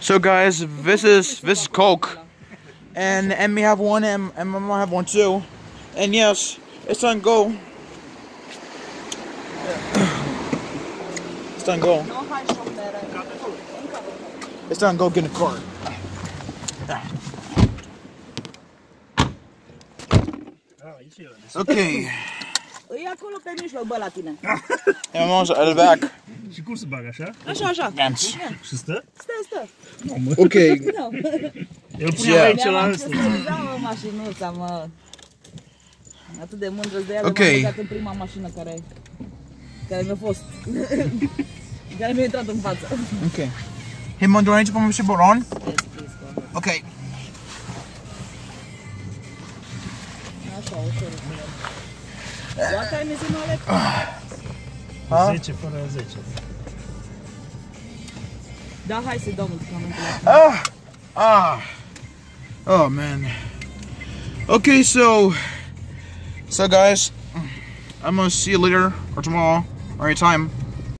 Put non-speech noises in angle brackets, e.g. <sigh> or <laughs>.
So guys, this is this is Coke, and and we have one, and and Mama have one too, and yes, it's on go. It's on go. It's on go. Get in the car. Okay. E acolo pe mijloc, bă, la tine. And Mama's at the back. Și cum se bagă așa? Așa, așa. Dance. Și stă? Stă, stă. Okay. <laughs> Nu. El pune Yeah. aici la Mi-am ăsta. accesoriza, mă, mașinuța, mă. Atât de mândră de ea, Ok. okay. m-am băgat în prima mașină care, care mi-a fost. <laughs> care mi-a intrat în față. Okay. Hey, Mom, do I need to put my seatbelt on? Yes, please, go. Okay. Așa, ușor. What time is it, Alec? Ha? 10 fără 10. Da, hai să dăm medicamentul. Ah, ah, oh man. Okay, so, so guys, I'm gonna see you later or tomorrow or anytime.